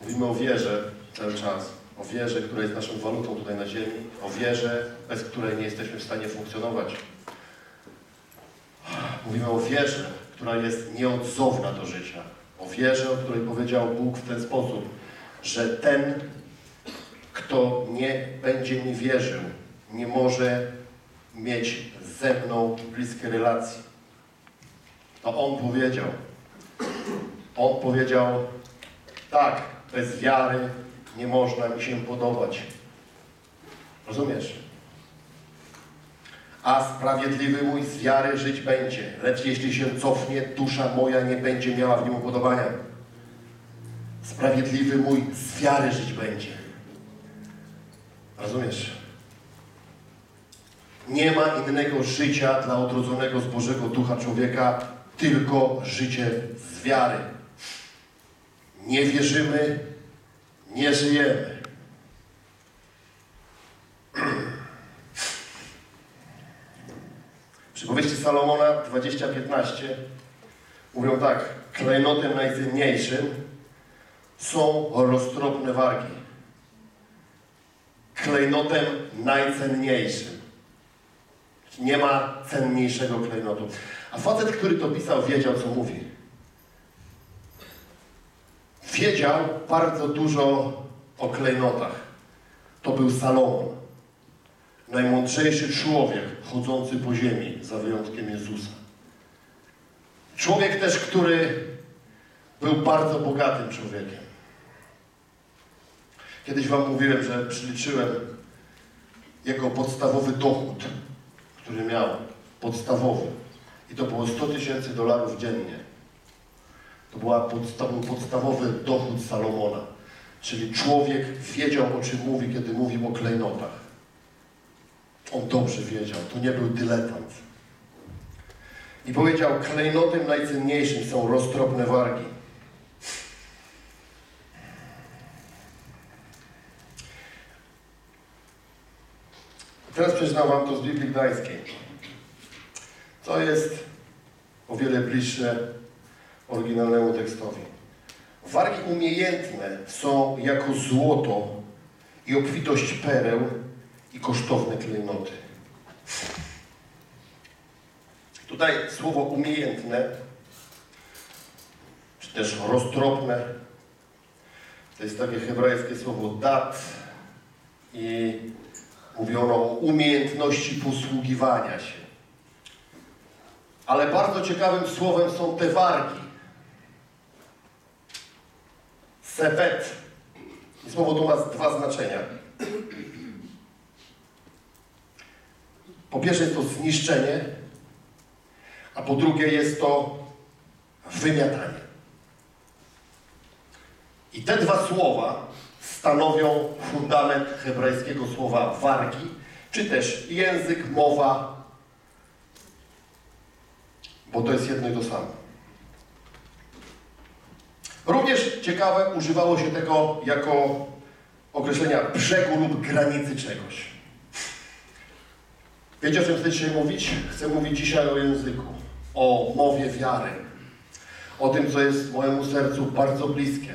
Mówimy o wierze cały czas. O wierze, która jest naszą walutą tutaj na ziemi. O wierze, bez której nie jesteśmy w stanie funkcjonować. Mówimy o wierze, która jest nieodzowna do życia. O wierze, o której powiedział Bóg w ten sposób, że ten, kto nie będzie mi wierzył, nie może mieć ze mną bliskie relacje. To On powiedział. On powiedział, tak, bez wiary nie można mi się podobać. Rozumiesz? A sprawiedliwy mój z wiary żyć będzie, lecz jeśli się cofnie, dusza moja nie będzie miała w nim upodobania. Sprawiedliwy mój z wiary żyć będzie. Rozumiesz? Nie ma innego życia dla odrodzonego z Bożego Ducha człowieka, tylko życie z wiary. Nie wierzymy, nie żyjemy. Przypowieści Salomona 20:15 mówią tak: klejnotem najcenniejszym są roztropne wargi. Klejnotem najcenniejszym. Nie ma cenniejszego klejnotu. A facet, który to pisał, wiedział, co mówi. Wiedział bardzo dużo o klejnotach. To był Salomon. Najmądrzejszy człowiek chodzący po ziemi, za wyjątkiem Jezusa. Człowiek też, który był bardzo bogatym człowiekiem. Kiedyś Wam mówiłem, że przyliczyłem jego podstawowy dochód, który miał. Podstawowy. I to było 100 tysięcy dolarów dziennie. To była podsta był podstawowy dochód Salomona. Czyli człowiek wiedział, o czym mówi, kiedy mówił o klejnotach. On dobrze wiedział, to nie był dyletant. I powiedział, klejnotem najcenniejszym są roztropne wargi. Teraz przeczytam Wam to z Biblii Gdańskiej. To jest o wiele bliższe oryginalnemu tekstowi. Wargi umiejętne są jako złoto i obfitość pereł i kosztowne klejnoty. Tutaj słowo umiejętne, czy też roztropne, to jest takie hebrajskie słowo dat i mówiono o umiejętności posługiwania się. Ale bardzo ciekawym słowem są te wargi. Sefet. I słowo to ma dwa znaczenia. Po pierwsze jest to zniszczenie, a po drugie jest to wymiatanie. I te dwa słowa stanowią fundament hebrajskiego słowa wargi, czy też język, mowa, bo to jest jedno i to samo. Również ciekawe, używało się tego jako określenia brzegu lub granicy czegoś. Wiecie, o czym chcę dzisiaj mówić? Chcę mówić dzisiaj o języku, o mowie wiary, o tym, co jest mojemu sercu bardzo bliskie,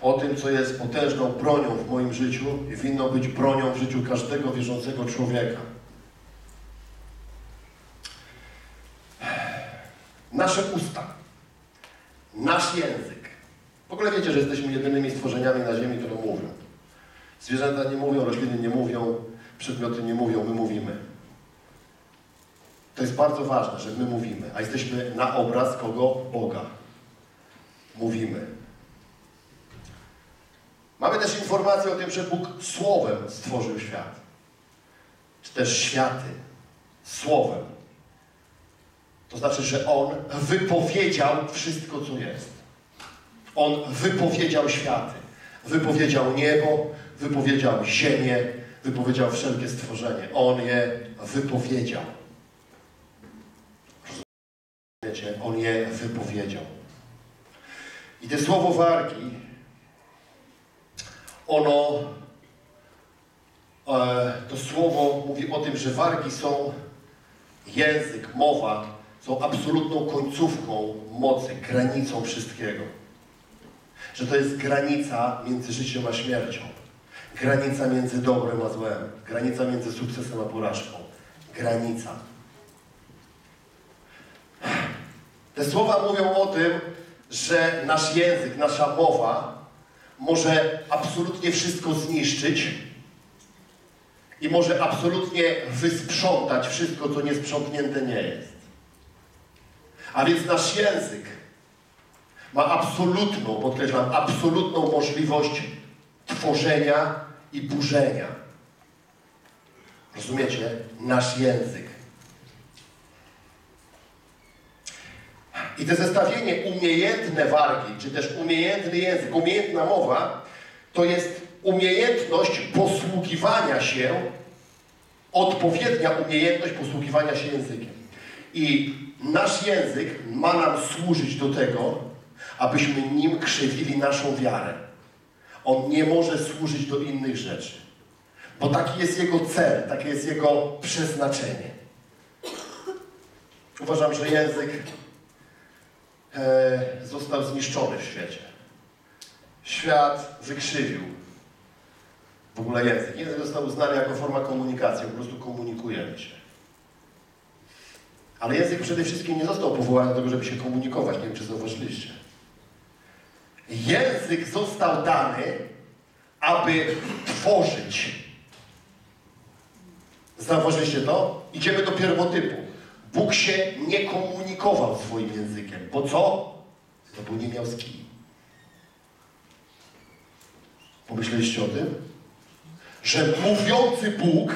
o tym, co jest potężną bronią w moim życiu i winno być bronią w życiu każdego wierzącego człowieka. Nasze usta, nasz język. Ogóle wiecie, że jesteśmy jedynymi stworzeniami na Ziemi, które mówią. Zwierzęta nie mówią, rośliny nie mówią, przedmioty nie mówią, my mówimy. To jest bardzo ważne, że my mówimy, a jesteśmy na obraz kogo? Boga. Mówimy. Mamy też informację o tym, że Bóg Słowem stworzył świat. Czy też światy. Słowem. To znaczy, że On wypowiedział wszystko, co jest. On wypowiedział światy. Wypowiedział niebo, wypowiedział ziemię, wypowiedział wszelkie stworzenie. On je wypowiedział. Rozumiecie? On je wypowiedział. I te słowo wargi, ono, e, to słowo mówi o tym, że wargi są język, mowa, są absolutną końcówką mocy, granicą wszystkiego. Że to jest granica między życiem a śmiercią. Granica między dobrem a złem. Granica między sukcesem a porażką. Granica. Te słowa mówią o tym, że nasz język, nasza mowa może absolutnie wszystko zniszczyć i może absolutnie wysprzątać wszystko, co niesprzątnięte nie jest. A więc nasz język ma absolutną, podkreślam, absolutną możliwość tworzenia i burzenia. Rozumiecie? Nasz język. I to zestawienie umiejętne wargi, czy też umiejętny język, umiejętna mowa, to jest umiejętność posługiwania się, odpowiednia umiejętność posługiwania się językiem. I nasz język ma nam służyć do tego, abyśmy nim krzywili naszą wiarę. On nie może służyć do innych rzeczy. Bo taki jest jego cel, takie jest jego przeznaczenie. Uważam, że język e, został zniszczony w świecie. Świat wykrzywił w ogóle język. Język został uznany jako forma komunikacji, po prostu komunikujemy się. Ale język przede wszystkim nie został powołany do tego, żeby się komunikować. Nie wiem, czy zauważyliście. Język został dany, aby tworzyć. Zauważyliście to? Idziemy do pierwotypu. Bóg się nie komunikował swoim językiem. Bo co? Bo nie miał z kim. Pomyśleliście o tym? Że mówiący Bóg,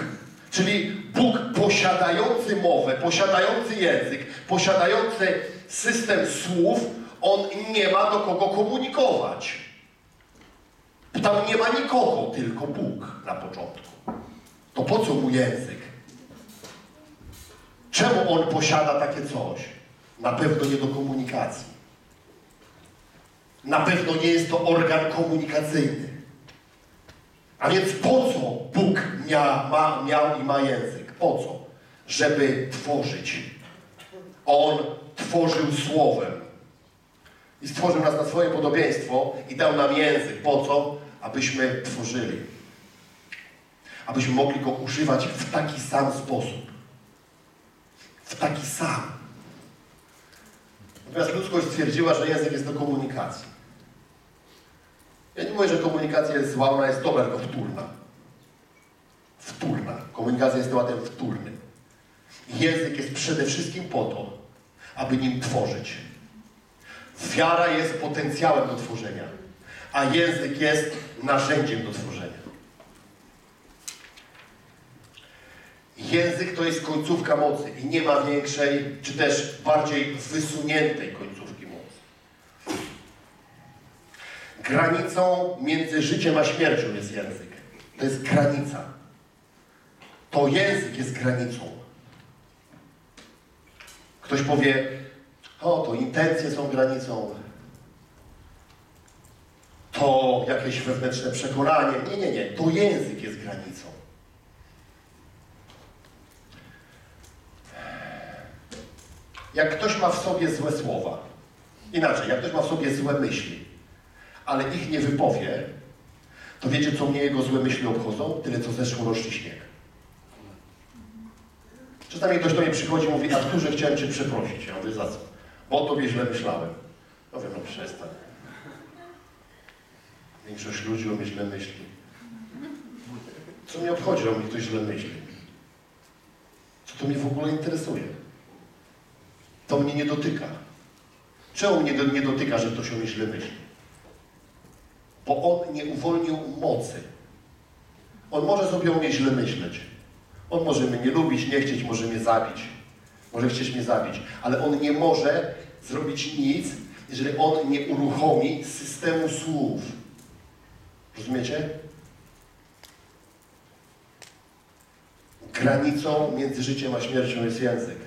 czyli Bóg posiadający mowę, posiadający język, posiadający system słów, on nie ma do kogo komunikować. Tam nie ma nikogo, tylko Bóg na początku. To po co mu język? Czemu on posiada takie coś? Na pewno nie do komunikacji. Na pewno nie jest to organ komunikacyjny. A więc po co Bóg mia, ma, miał i ma język? Po co? Żeby tworzyć. On tworzył słowem. I stworzył nas na swoje podobieństwo i dał nam język. Po co? Abyśmy tworzyli. Abyśmy mogli go używać w taki sam sposób. W taki sam. Natomiast ludzkość stwierdziła, że język jest do komunikacji. Ja nie mówię, że komunikacja jest zła, ona jest dobra, tylko wtórna. Wtórna. Komunikacja jest tematem wtórnym. Język jest przede wszystkim po to, aby nim tworzyć. Wiara jest potencjałem do tworzenia, a język jest narzędziem do tworzenia. Język to jest końcówka mocy i nie ma większej, czy też bardziej wysuniętej końcówki mocy. Granicą między życiem a śmiercią jest język. To jest granica. To język jest granicą. Ktoś powie, o, to intencje są granicą. To jakieś wewnętrzne przekonanie. Nie, nie, nie. To język jest granicą. Jak ktoś ma w sobie złe słowa, inaczej, jak ktoś ma w sobie złe myśli, ale ich nie wypowie, to wiecie, co mnie jego złe myśli obchodzą? Tyle, co zeszłoroczny śnieg. Czasami ktoś do mnie przychodzi i mówi, Arturze, chciałem Cię przeprosić. Ja mówię, za co? O Tobie źle myślałem. No wiem, no przestań. Większość ludzi o mnie źle myśli. Co mnie obchodzi, o mnie ktoś źle myśli? Co to mnie w ogóle interesuje? To mnie nie dotyka. Czemu mnie do, nie dotyka, że ktoś o mnie źle myśli? Bo on nie uwolnił mocy. On może sobie o mnie źle myśleć. On może mnie nie lubić, nie chcieć, może mnie zabić. Może chcieć mnie zabić. Ale on nie może zrobić nic, jeżeli on nie uruchomi systemu słów. Rozumiecie? Granicą między życiem a śmiercią jest język.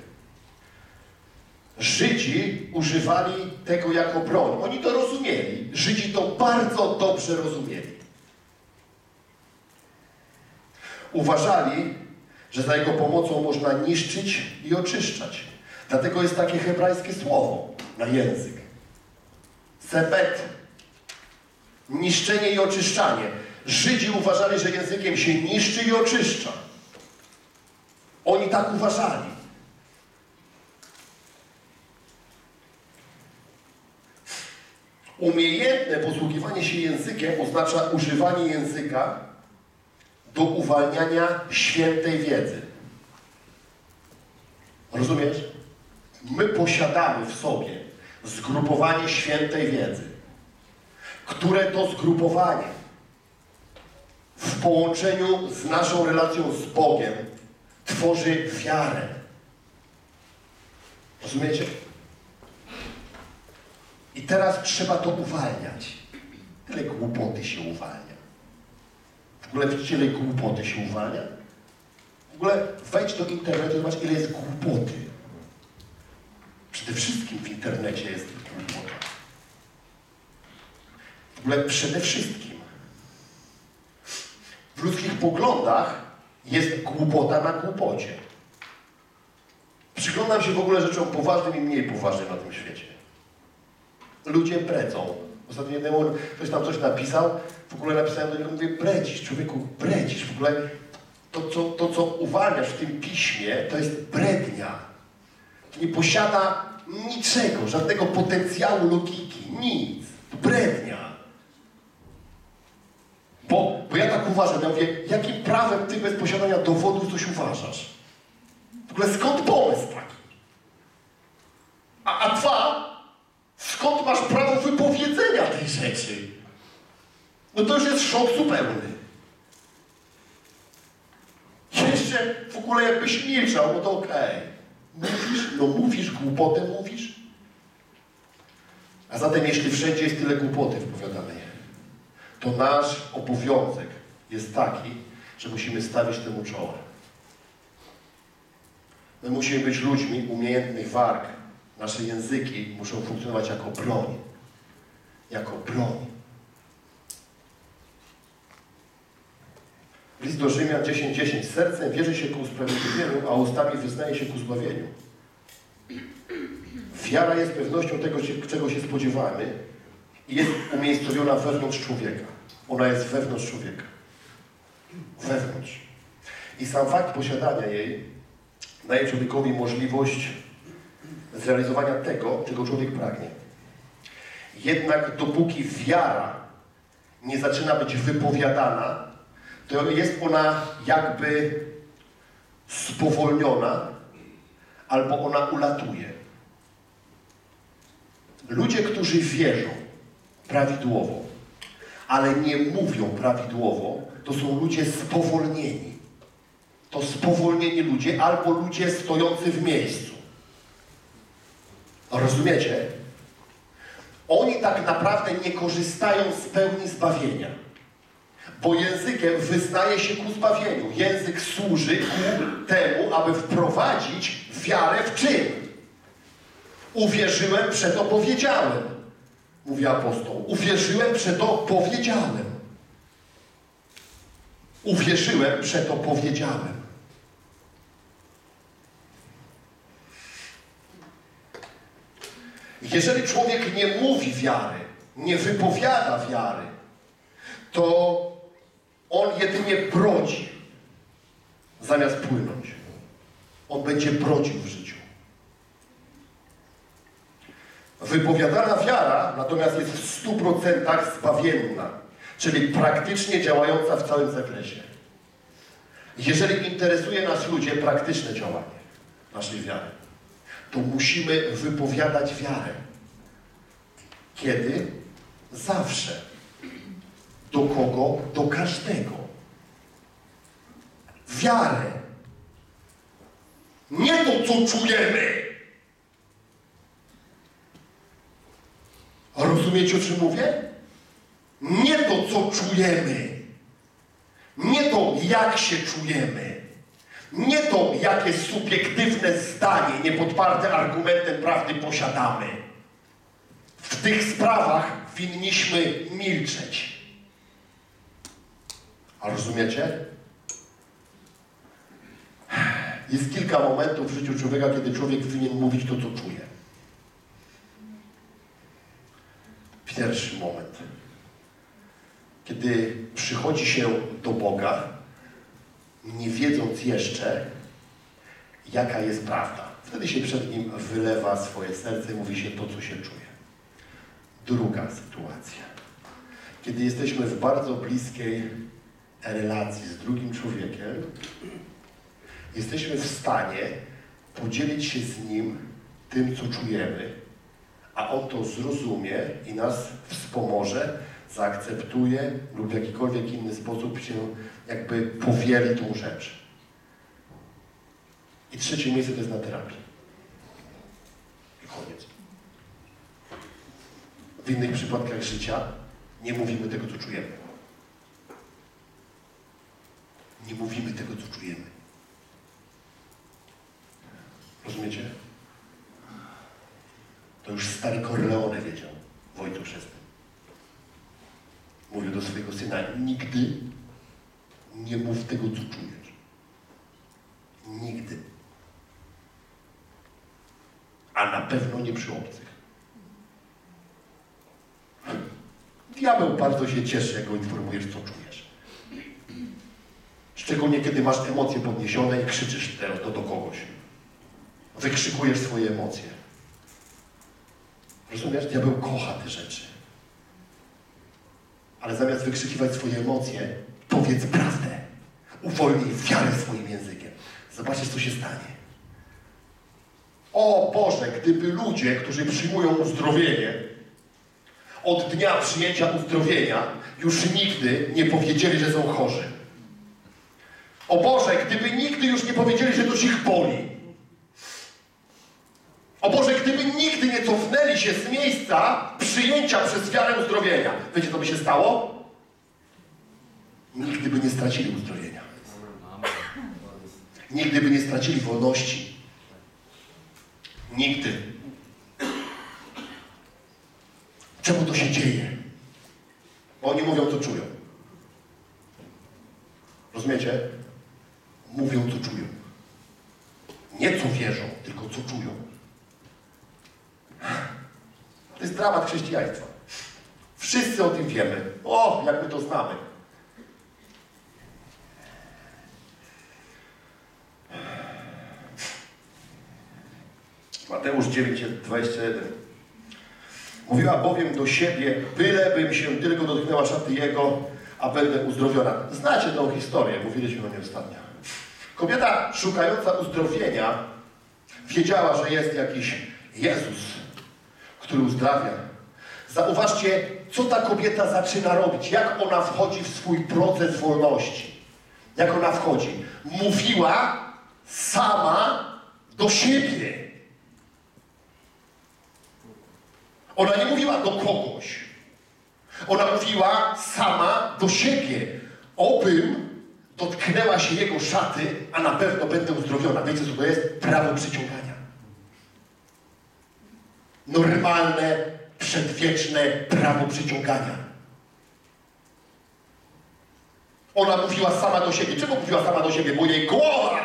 Żydzi używali tego jako broń. Oni to rozumieli. Żydzi to bardzo dobrze rozumieli. Uważali, że za jego pomocą można niszczyć i oczyszczać. Dlatego jest takie hebrajskie słowo na język. Sebet. Niszczenie i oczyszczanie. Żydzi uważali, że językiem się niszczy i oczyszcza. Oni tak uważali. Umiejętne posługiwanie się językiem oznacza używanie języka do uwalniania świętej wiedzy. Rozumiesz? My posiadamy w sobie zgrupowanie świętej wiedzy, które to zgrupowanie w połączeniu z naszą relacją z Bogiem tworzy wiarę. Rozumiecie? I teraz trzeba to uwalniać. Tyle głupoty się uwalnia. W ogóle widzicie, ile głupoty się uwalnia? W ogóle wejdź do internetu i zobacz, ile jest głupoty. Przede wszystkim w internecie jest głupota. W ogóle przede wszystkim w ludzkich poglądach jest głupota na głupocie. Przyglądam się w ogóle rzeczom poważnym i mniej poważnym na tym świecie. Ludzie bredzą. Ostatnio jednemu ktoś tam coś napisał, w ogóle napisałem do niego, mówię, bredzisz, człowieku, bredzisz. W ogóle to co, to, co uwalniasz w tym piśmie, to jest brednia. Nie posiada niczego, żadnego potencjału logiki, nic. Brednia. Bo, bo ja tak uważam, ja mówię, jakim prawem ty bez posiadania dowodu coś uważasz? W ogóle skąd pomysł taki? A, a dwa, skąd masz prawo wypowiedzenia tej rzeczy? No to już jest szok zupełny. Jeszcze w ogóle jakbyś milczał, no to okej. Okay. Mówisz, no mówisz, głupotę mówisz. A zatem jeśli wszędzie jest tyle głupoty wypowiadanej, to nasz obowiązek jest taki, że musimy stawić temu czoło. My musimy być ludźmi umiejętnych warg. Nasze języki muszą funkcjonować jako broń. Jako broń. List do Rzymian 10:10. 10. Sercem wierzy się ku usprawiedliwieniu, a ustami wyznaje się ku zbawieniu. Wiara jest pewnością tego, czego się spodziewamy i jest umiejscowiona wewnątrz człowieka. Ona jest wewnątrz człowieka. Wewnątrz. I sam fakt posiadania jej daje człowiekowi możliwość zrealizowania tego, czego człowiek pragnie. Jednak dopóki wiara nie zaczyna być wypowiadana, to jest ona jakby spowolniona albo ona ulatuje. Ludzie, którzy wierzą prawidłowo, ale nie mówią prawidłowo, to są ludzie spowolnieni. To spowolnieni ludzie albo ludzie stojący w miejscu. Rozumiecie? Oni tak naprawdę nie korzystają z pełni zbawienia. Bo językiem wyznaje się ku zbawieniu. Język służy ku temu, aby wprowadzić wiarę w czyn. Uwierzyłem, przeto powiedziałem, mówi apostoł. Uwierzyłem, przeto powiedziałem. Uwierzyłem, przeto powiedziałem. Jeżeli człowiek nie mówi wiary, nie wypowiada wiary, to on jedynie brodzi, zamiast płynąć. On będzie brodził w życiu. Wypowiadana wiara natomiast jest w stu procentach zbawienna, czyli praktycznie działająca w całym zakresie. Jeżeli interesuje nas ludzie praktyczne działanie naszej wiary, to musimy wypowiadać wiarę. Kiedy? Zawsze. Do kogo? Do każdego. Wiarę. Nie to, co czujemy. Rozumiecie, o czym mówię? Nie to, co czujemy. Nie to, jak się czujemy. Nie to, jakie subiektywne zdanie, niepodparte argumentem prawdy posiadamy. W tych sprawach winniśmy milczeć. A rozumiecie? Jest kilka momentów w życiu człowieka, kiedy człowiek winien mówić to, co czuje. Pierwszy moment. kiedy przychodzi się do Boga, nie wiedząc jeszcze, jaka jest prawda. Wtedy się przed Nim wylewa swoje serce i mówi się to, co się czuje. Druga sytuacja. Kiedy jesteśmy w bardzo bliskiej relacji z drugim człowiekiem, jesteśmy w stanie podzielić się z nim tym, co czujemy, a on to zrozumie i nas wspomoże, zaakceptuje lub w jakikolwiek inny sposób się jakby powieli tą rzecz. I trzecie miejsce to jest na terapii. I koniec. W innych przypadkach życia nie mówimy tego, co czujemy. Nie mówimy tego, co czujemy. Rozumiecie? To już stary Corleone wiedział w Ojcu Chrzestnym. Mówił do swojego syna, nigdy nie mów tego, co czujesz. Nigdy. A na pewno nie przy obcych. Diabeł bardzo się cieszy, jak go informujesz, co czujesz. Szczególnie, kiedy masz emocje podniesione i krzyczysz teraz to do kogoś. Wykrzykujesz swoje emocje. Rozumiesz? Diabeł kocha te rzeczy. Ale zamiast wykrzykiwać swoje emocje, powiedz prawdę. Uwolnij wiarę swoim językiem. Zobaczysz, co się stanie. O Boże, gdyby ludzie, którzy przyjmują uzdrowienie, od dnia przyjęcia uzdrowienia już nigdy nie powiedzieli, że są chorzy. O Boże, gdyby nigdy już nie powiedzieli, że coś ich boli. O Boże, gdyby nigdy nie cofnęli się z miejsca przyjęcia przez wiarę uzdrowienia. Wiecie, co by się stało? Nigdy by nie stracili uzdrowienia. Nigdy by nie stracili wolności. Nigdy. Czemu to się dzieje? Bo oni mówią, co czują. Rozumiecie? Mówią, co czują. Nie co wierzą, tylko co czują. To jest dramat chrześcijaństwa. Wszyscy o tym wiemy. O, jak my to znamy. Mateusz 9, 21. Mówiła bowiem do siebie, bylebym się tylko dotknęła szaty Jego, a będę uzdrowiona. Znacie tą historię, mówiliśmy o niej ostatnio. Kobieta szukająca uzdrowienia wiedziała, że jest jakiś Jezus, który uzdrawia. Zauważcie, co ta kobieta zaczyna robić, jak ona wchodzi w swój proces wolności. Jak ona wchodzi. Mówiła sama do siebie. Ona nie mówiła do kogoś. Ona mówiła sama do siebie. Obym dotknęła się jego szaty, a na pewno będę uzdrowiona. Wiecie, co to jest? Prawo przyciągania. Normalne, przedwieczne prawo przyciągania. Ona mówiła sama do siebie. Czego mówiła sama do siebie? Bo jej głowa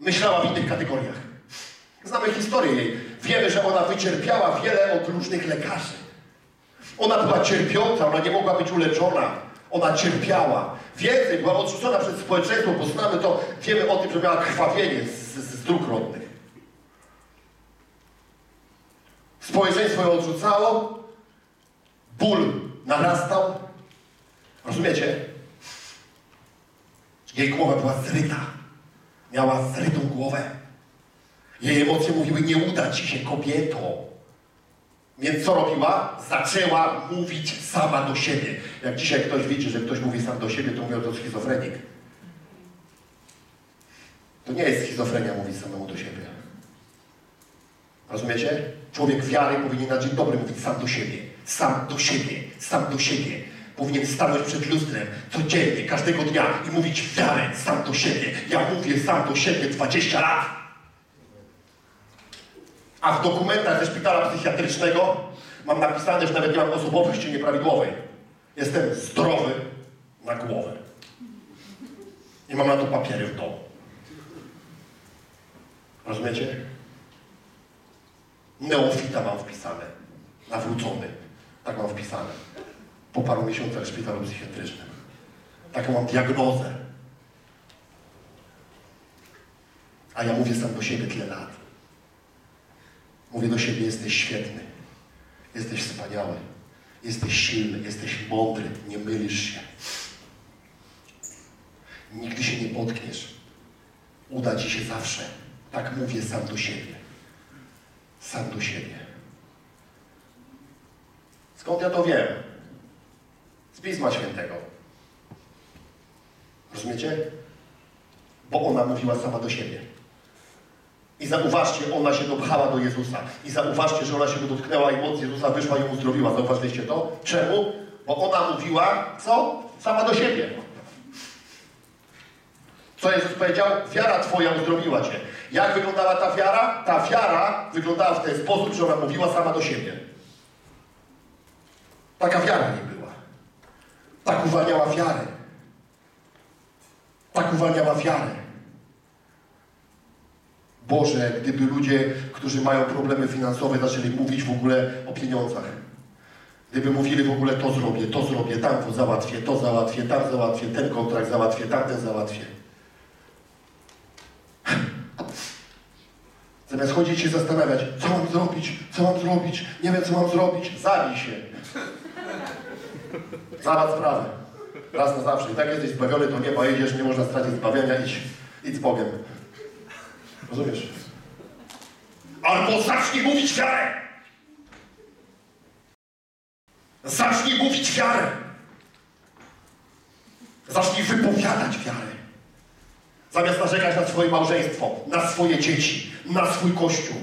myślała w innych kategoriach. Znamy historię jej. Wiemy, że ona wycierpiała wiele od różnych lekarzy. Ona była cierpiąca, ona nie mogła być uleczona. Ona cierpiała. Więcej, była odrzucona przez społeczeństwo, bo znamy to, wiemy o tym, że miała krwawienie z, z, dróg rodnych. Społeczeństwo ją odrzucało, ból narastał. Rozumiecie? Jej głowa była zryta. Miała zrytą głowę. Jej emocje mówiły, nie uda ci się kobieto. Więc co robiła? Zaczęła mówić sama do siebie. Jak dzisiaj ktoś widzi, że ktoś mówi sam do siebie, to mówią to schizofrenik. To nie jest schizofrenia mówić samemu do siebie. Rozumiecie? Człowiek wiary powinien na dzień dobry mówić sam do siebie. Sam do siebie. Sam do siebie. Powinien stanąć przed lustrem codziennie, każdego dnia i mówić wiarę sam do siebie. Ja mówię sam do siebie 20 lat. A w dokumentach ze szpitala psychiatrycznego mam napisane, że nawet nie mam osobowości nieprawidłowej. Jestem zdrowy na głowę. I mam na to papiery w domu. Rozumiecie? Neofita mam wpisane. Nawrócony. Tak mam wpisane. po paru miesiącach w szpitalu psychiatrycznym. Taką mam diagnozę. A ja mówię sam do siebie tyle lat. Mówię do siebie, jesteś świetny. Jesteś wspaniały. Jesteś silny, jesteś mądry, nie mylisz się. Nigdy się nie potkniesz. Uda ci się zawsze. Tak mówię sam do siebie. Sam do siebie. Skąd ja to wiem? Z Pisma Świętego. Rozumiecie? Bo ona mówiła sama do siebie. I zauważcie, ona się dopchała do Jezusa. I zauważcie, że ona się go dotknęła i moc Jezusa wyszła i uzdrowiła. Zauważyliście to? Czemu? Bo ona mówiła, co? Sama do siebie. Co Jezus powiedział? Wiara Twoja uzdrowiła Cię. Jak wyglądała ta wiara? Ta wiara wyglądała w ten sposób, że ona mówiła sama do siebie. Taka wiara nie była. Tak uwalniała wiarę. Tak uwalniała wiarę. Boże, gdyby ludzie, którzy mają problemy finansowe, zaczęli mówić w ogóle o pieniądzach. Gdyby mówili w ogóle to zrobię, to zrobię, tam to załatwię, to załatwię, tam załatwię, ten kontrakt załatwię, tamten załatwię. Zamiast chodzić się zastanawiać, co mam zrobić, co mam zrobić, nie wiem co mam zrobić, zabij się. Załatw sprawę. Raz na zawsze. I tak jesteś zbawiony do nieba, jedziesz, nie można stracić zbawienia, idź, idź z Bogiem. Rozumiesz? Albo zacznij mówić wiarę. Zacznij mówić wiarę. Zacznij wypowiadać wiarę. Zamiast narzekać na swoje małżeństwo, na swoje dzieci, na swój kościół.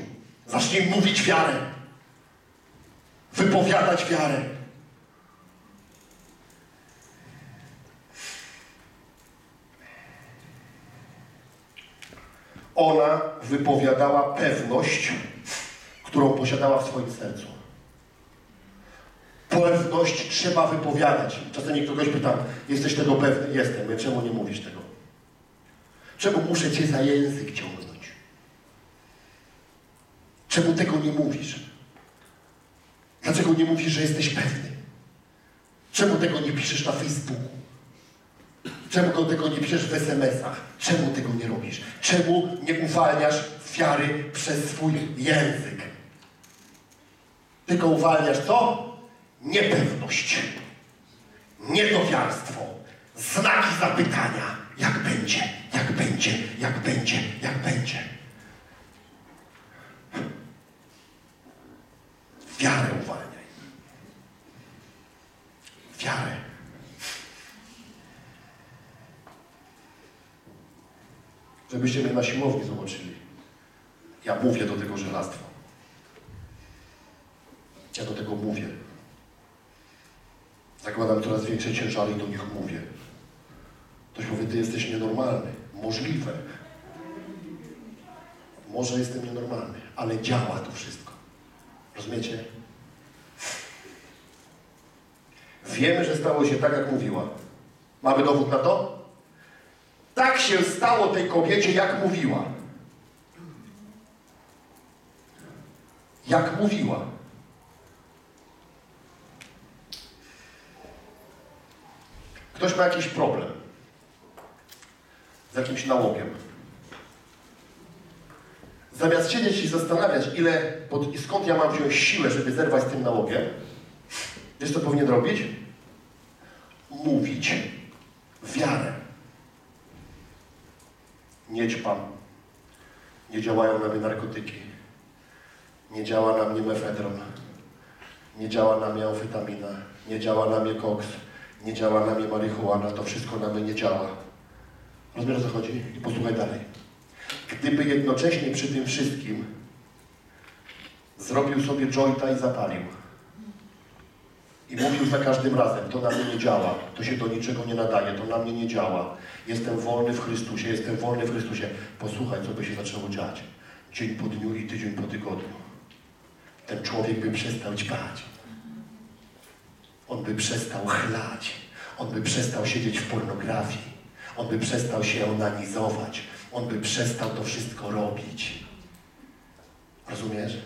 Zacznij mówić wiarę. Wypowiadać wiarę. Ona wypowiadała pewność, którą posiadała w swoim sercu. Pewność trzeba wypowiadać. Czasami kogoś pytam, jesteś tego pewny? Jestem. Czemu nie mówisz tego? Czemu muszę cię za język ciągnąć? Czemu tego nie mówisz? Dlaczego nie mówisz, że jesteś pewny? Czemu tego nie piszesz na Facebooku? Czemu tego nie piszesz w SMS-ach? Czemu tego nie robisz? Czemu nie uwalniasz wiary przez swój język? Tylko uwalniasz co? Niepewność, niedowiarstwo, znaki zapytania. Jak będzie, jak będzie, jak będzie, jak będzie. Wiarę uwalniaj. Wiarę. Żebyście mnie na siłowni zobaczyli. Ja mówię do tego żelastwa. Ja do tego mówię. Zakładam coraz większe ciężary i do nich mówię. Ktoś powie, ty jesteś nienormalny. Możliwe. Może jestem nienormalny, ale działa to wszystko. Rozumiecie? Wiemy, że stało się tak, jak mówiła. Mamy dowód na to? Tak się stało tej kobiecie, jak mówiła. Jak mówiła. Ktoś ma jakiś problem z jakimś nałogiem. Zamiast siedzieć i zastanawiać, ile, pod, skąd ja mam wziąć siłę, żeby zerwać z tym nałogiem, wiesz co powinien robić? Mówić wiarę. Nie ćpam. Nie działają na mnie narkotyki. Nie działa na mnie mefedron. Nie działa na mnie amfetamina. Nie działa na mnie koks. Nie działa na mnie marihuana. To wszystko na mnie nie działa. Rozumiesz o co chodzi? I posłuchaj dalej. Gdyby jednocześnie przy tym wszystkim zrobił sobie jointa i zapalił i mówił za każdym razem, to na mnie nie działa, to się do niczego nie nadaje, to na mnie nie działa, jestem wolny w Chrystusie, jestem wolny w Chrystusie. Posłuchaj, co by się zaczęło dziać. Dzień po dniu i tydzień po tygodniu. Ten człowiek by przestał ćpać. On by przestał chlać. On by przestał siedzieć w pornografii. On by przestał się onanizować. On by przestał to wszystko robić. Rozumiesz?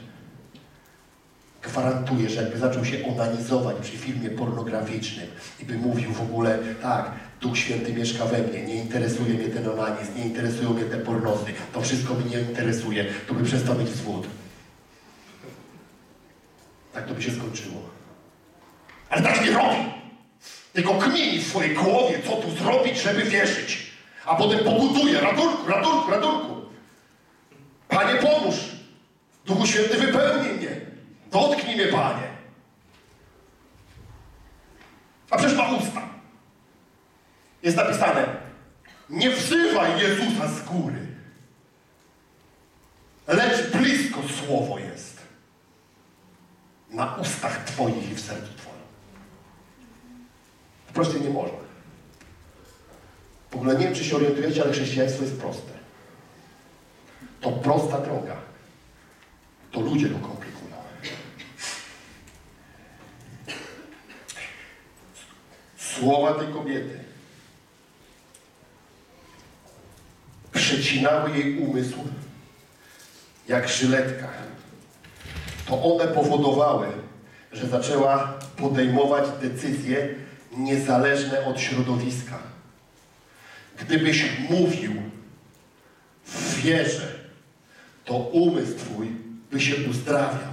Gwarantuję, że jakby zaczął się onanizować przy filmie pornograficznym i by mówił w ogóle, tak, Duch Święty mieszka we mnie, nie interesuje mnie ten onanizm, nie interesują mnie te pornosy, to wszystko mnie nie interesuje, to by przestał mieć wzwód. Tak to by się skończyło. Ale tak nie robi! Tylko kmini w swojej głowie, co tu zrobić, żeby wierzyć. A potem pokutuje, ratunku, ratunku, ratunku. Panie pomóż! Duchu Święty wypełnij mnie! Dotknij mnie, Panie! A przecież ma usta. Jest napisane, nie wzywaj Jezusa z góry, lecz blisko Słowo jest. Na ustach Twoich i w sercu Twoim. Prościej nie można. W ogóle nie wiem, czy się orientujecie, ale chrześcijaństwo jest proste. To prosta droga. To ludzie go komplikują. Słowa tej kobiety przecinały jej umysł jak żyletka. To one powodowały, że zaczęła podejmować decyzje niezależne od środowiska. Gdybyś mówił w wierze, to umysł Twój by się uzdrawiał.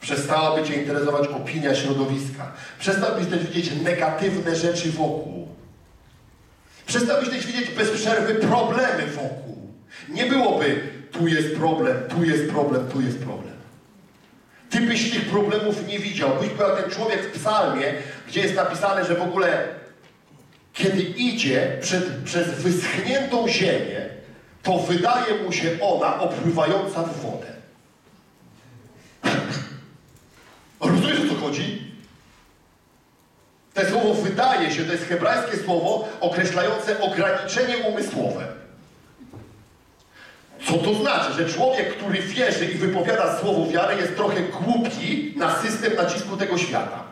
Przestałaby Cię interesować opinia środowiska. Przestałbyś też widzieć negatywne rzeczy wokół. Przestałbyś też widzieć bez przerwy problemy wokół. Nie byłoby tu jest problem, tu jest problem, tu jest problem. Ty byś tych problemów nie widział. Byś był ten człowiek w psalmie, gdzie jest napisane, że w ogóle kiedy idzie przed, przez wyschniętą ziemię, to wydaje mu się ona opływająca w wodę. Rozumiesz o co chodzi? To słowo wydaje się, to jest hebrajskie słowo określające ograniczenie umysłowe. Co to znaczy? Że człowiek, który wierzy i wypowiada słowo wiary, jest trochę głupi na system nacisku tego świata.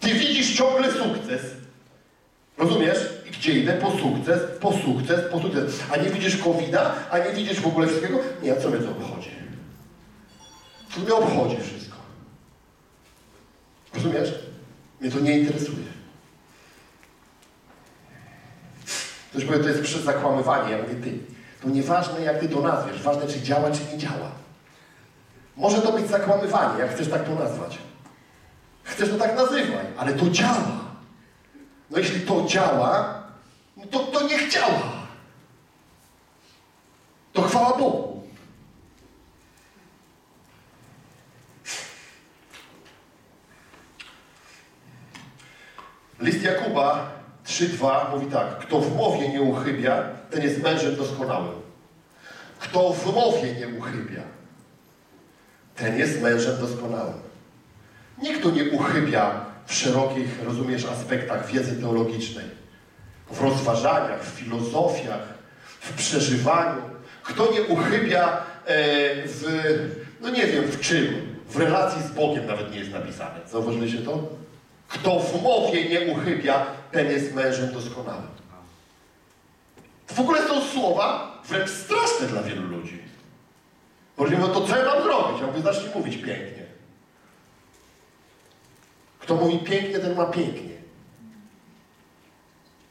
Ty widzisz ciągle sukces. Rozumiesz? I gdzie idę? Po sukces, po sukces, po sukces. A nie widzisz covid a nie widzisz w ogóle wszystkiego? Nie, co mnie to obchodzi? To mnie obchodzi wszystko. Rozumiesz? Mnie to nie interesuje. Ktoś powie, to jest przez zakłamywanie. Ja mówię, ty, to nieważne jak ty to nazwiesz, ważne czy działa, czy nie działa. Może to być zakłamywanie, jak chcesz tak to nazwać. Chcesz to tak nazywaj, ale to działa. No jeśli to działa, no to, to niech działa. To chwała Bogu. List Jakuba 3.2 mówi tak. Kto w mowie nie uchybia, ten jest mężem doskonałym. Kto w mowie nie uchybia, ten jest mężem doskonałym. Nikt tu nie uchybia w szerokich, rozumiesz, aspektach wiedzy teologicznej, w rozważaniach, w filozofiach, w przeżywaniu. Kto nie uchybia e, w, no nie wiem w czym, w relacji z Bogiem nawet nie jest napisane. Zauważyliście to? Kto w mowie nie uchybia, ten jest mężem doskonałym. W ogóle są słowa wręcz straszne dla wielu ludzi. Mówią, to co ja mam zrobić? Ja mówię, zacznij mówić pięknie. Kto mówi pięknie, ten ma pięknie.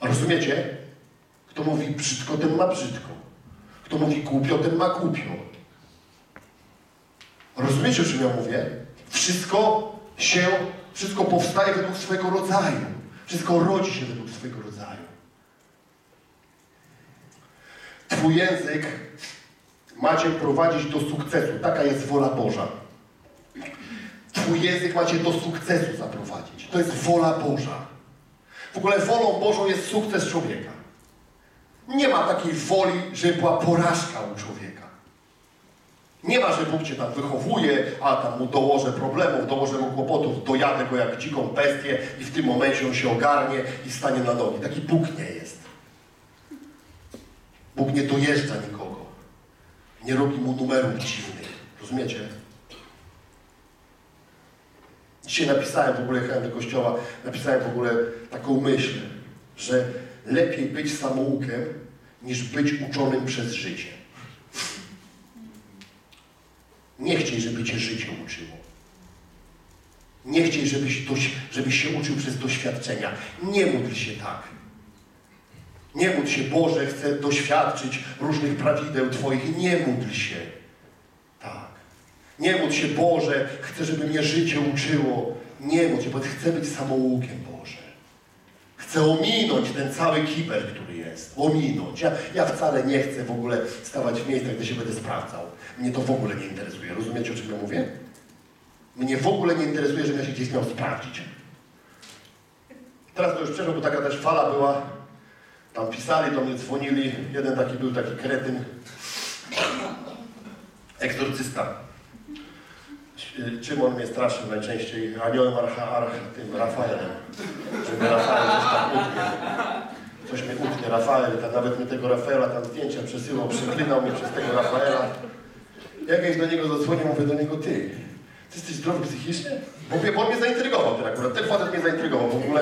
Rozumiecie? Kto mówi brzydko, ten ma brzydko. Kto mówi głupio, ten ma głupio. Rozumiecie, o czym ja mówię? Wszystko się, wszystko powstaje według swojego rodzaju. Wszystko rodzi się według swojego rodzaju. Twój język macie prowadzić do sukcesu. Taka jest wola Boża. Twój język macie do sukcesu zaprowadzić. To jest wola Boża. W ogóle wolą Bożą jest sukces człowieka. Nie ma takiej woli, żeby była porażka u człowieka. Nie ma, że Bóg cię tam wychowuje, a tam mu dołożę problemów, dołożę mu kłopotów, dojadę go jak dziką bestię i w tym momencie on się ogarnie i stanie na nogi. Taki Bóg nie jest. Bóg nie dojeżdża nikogo. Nie robi mu numerów dziwnych. Rozumiecie? Dzisiaj napisałem, w ogóle jechałem do kościoła, napisałem w ogóle taką myśl, że lepiej być samoukiem, niż być uczonym przez życie. Nie chciej, żeby cię życie uczyło. Nie chciej, żebyś, doś, żebyś się uczył przez doświadczenia. Nie módl się tak. Nie módl się, Boże, chcę doświadczyć różnych prawideł Twoich. Nie módl się. Tak. Nie módl się, Boże, chcę, żeby mnie życie uczyło. Nie módl się, bo chcę być samoukiem. Chcę ominąć ten cały kiber, który jest. Ominąć. Ja, ja wcale nie chcę w ogóle stawać w miejscach, gdzie się będę sprawdzał. Mnie to w ogóle nie interesuje. Rozumiecie, o czym ja mówię? Mnie w ogóle nie interesuje, żebym ja się gdzieś miał sprawdzić. Teraz to już przeszło, bo taka też fala była. Tam pisali, do mnie dzwonili. Jeden taki był taki kretyn. Egzorcysta. Czym on mnie straszył najczęściej? Aniołem archa, archa, tym Rafaelem. Żeby Rafael coś tam utknie. Coś mnie utknie, Rafael. Tam nawet mi tego Rafaela tam zdjęcia przesyłał, przeklinał mnie przez tego Rafaela. Jak ja do niego zadzwonię, mówię do niego, ty, ty jesteś zdrowy psychicznie? Mówię, bo on mnie zaintrygował ten akurat. Ten facet mnie zaintrygował w ogóle.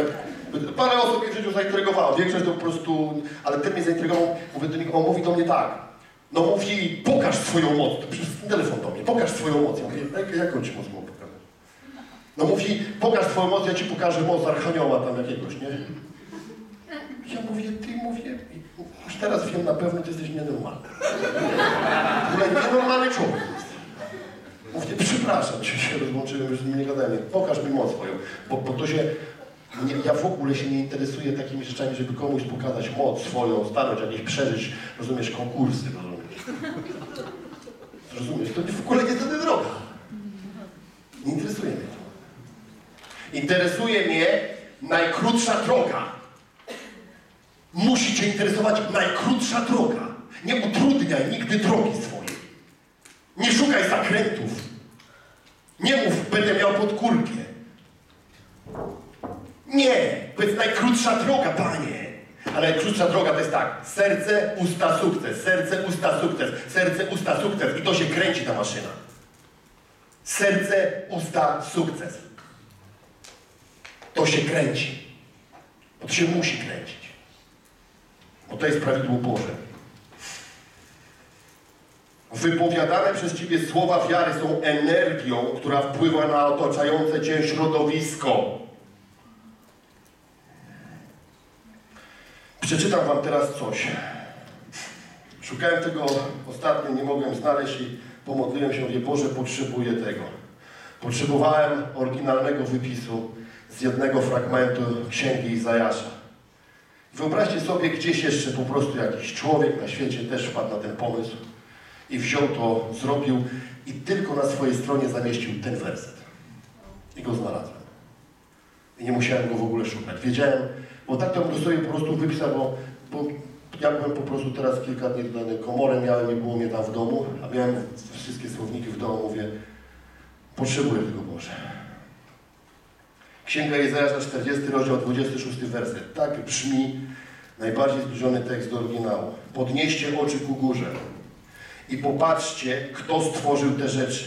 Parę osób mnie w życiu zaintrygowało. Większość to po prostu... Ale ten mnie zaintrygował. Mówię do niego, on mówi do mnie tak. No mówi, pokaż swoją moc. Przez telefon do mnie. Pokaż swoją moc. Ja mówię, jak, jaką ci moc mogę pokazać? No mówi, pokaż swoją moc, ja ci pokażę moc Archanioła tam jakiegoś, nie? Ja mówię, ty mówię, już teraz wiem na pewno, ty jesteś nienormalny. Ogóle nienormalny człowiek. Mówię, przepraszam, cię się rozłączyłem, już nie gadałem. Pokaż mi moc swoją, bo, bo to się... Nie, ja w ogóle się nie interesuję takimi rzeczami, żeby komuś pokazać moc swoją, starość, jakieś przeżyć, rozumiesz, konkursy, rozumiesz. Rozumiesz, to w ogóle nie tędy droga. Nie interesuje mnie to. Interesuje mnie najkrótsza droga. Musi Cię interesować najkrótsza droga. Nie utrudniaj nigdy drogi swojej. Nie szukaj zakrętów. Nie mów, będę miał podkórkę. Nie, to jest najkrótsza droga, Panie. Ale najkrótsza droga to jest tak, serce, usta, sukces, serce, usta, sukces, serce, usta, sukces i to się kręci ta maszyna. Serce, usta, sukces. To się kręci. Bo to się musi kręcić. Bo to jest prawidło Boże. Wypowiadane przez Ciebie słowa wiary są energią, która wpływa na otaczające Cię środowisko. Przeczytam Wam teraz coś. Szukałem tego ostatnio, nie mogłem znaleźć i pomodliłem się, mówię, Boże, potrzebuję tego. Potrzebowałem oryginalnego wypisu z jednego fragmentu Księgi Izajasza. Wyobraźcie sobie, gdzieś jeszcze po prostu jakiś człowiek na świecie też wpadł na ten pomysł i wziął to, zrobił i tylko na swojej stronie zamieścił ten werset. I go znalazłem. I nie musiałem go w ogóle szukać. Wiedziałem, bo tak to bym sobie po prostu wypisał, bo, bo ja byłem po prostu teraz kilka dni dodany komorę miałem i było mnie tam w domu, a miałem wszystkie słowniki w domu, mówię, potrzebuję tego Boże. Księga Izajasza, 40 rozdział, 26 werset. Tak brzmi najbardziej zbliżony tekst do oryginału. Podnieście oczy ku górze i popatrzcie, kto stworzył te rzeczy.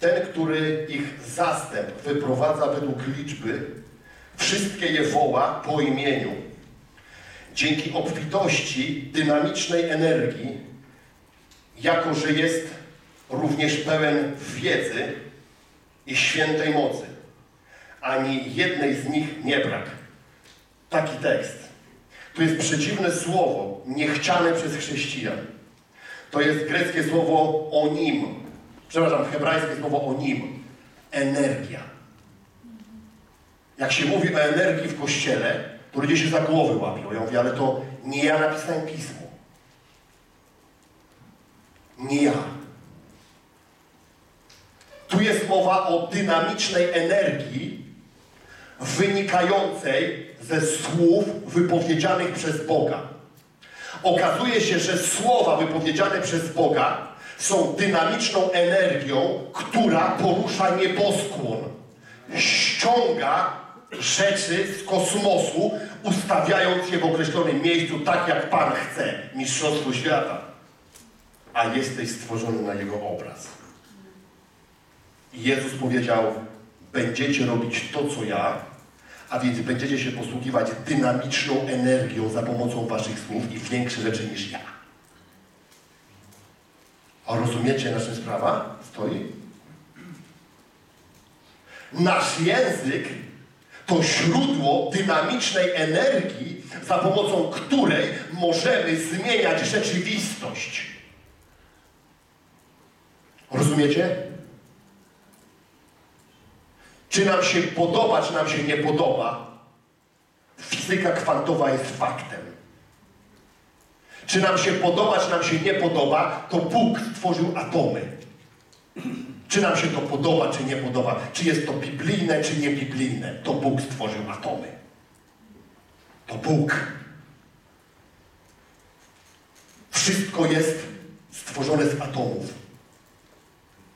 Ten, który ich zastęp wyprowadza według liczby, wszystkie je woła po imieniu. Dzięki obfitości dynamicznej energii, jako że jest również pełen wiedzy i świętej mocy. Ani jednej z nich nie brak. Taki tekst. To jest przeciwne słowo, niechciane przez chrześcijan. To jest greckie słowo onim. Przepraszam, hebrajskie słowo onim. Energia. Jak się mówi o energii w kościele, to ludzie się za głowy łapią. Ja mówię, ale to nie ja napisałem pismo. Nie ja. Tu jest mowa o dynamicznej energii wynikającej ze słów wypowiedzianych przez Boga. Okazuje się, że słowa wypowiedziane przez Boga są dynamiczną energią, która porusza nieboskłon. Ściąga rzeczy z kosmosu, ustawiając je w określonym miejscu, tak jak Pan chce, mistrzostwo świata. A jesteś stworzony na Jego obraz. I Jezus powiedział, będziecie robić to, co ja, a więc będziecie się posługiwać dynamiczną energią za pomocą waszych słów i większe rzeczy niż ja. A rozumiecie, na czym sprawa stoi? Nasz język to źródło dynamicznej energii, za pomocą której możemy zmieniać rzeczywistość. Rozumiecie? Czy nam się podoba, czy nam się nie podoba, fizyka kwantowa jest faktem. Czy nam się podoba, czy nam się nie podoba, to Bóg stworzył atomy. Czy nam się to podoba, czy nie podoba, czy jest to biblijne, czy nie biblijne, to Bóg stworzył atomy. To Bóg. Wszystko jest stworzone z atomów.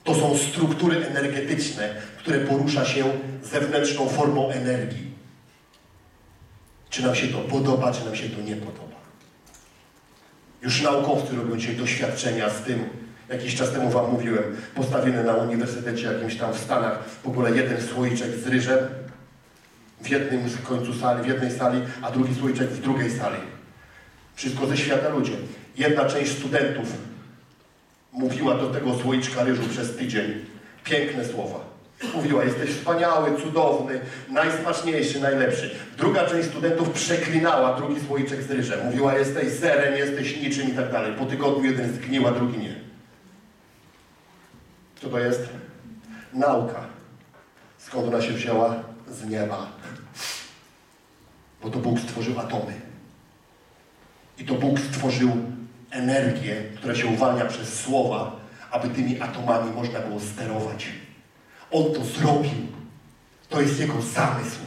To są struktury energetyczne, które porusza się zewnętrzną formą energii. Czy nam się to podoba, czy nam się to nie podoba. Już naukowcy robią dzisiaj doświadczenia z tym, jakiś czas temu Wam mówiłem, postawiony na uniwersytecie jakimś tam w Stanach, w ogóle jeden słoiczek z ryżem w jednym końcu sali, w jednej sali, a drugi słoiczek w drugiej sali. Wszystko ze świata ludzie. Jedna część studentów mówiła do tego słoiczka ryżu przez tydzień piękne słowa. Mówiła, jesteś wspaniały, cudowny, najsmaczniejszy, najlepszy. Druga część studentów przeklinała drugi słoiczek z ryżem. Mówiła, jesteś zerem, jesteś niczym i tak dalej. Po tygodniu jeden zgnił, a drugi nie. Co to jest? Nauka. Skąd ona się wzięła? Z nieba. Bo to Bóg stworzył atomy. I to Bóg stworzył energię, która się uwalnia przez słowa, aby tymi atomami można było sterować. On to zrobił. To jest Jego zamysł.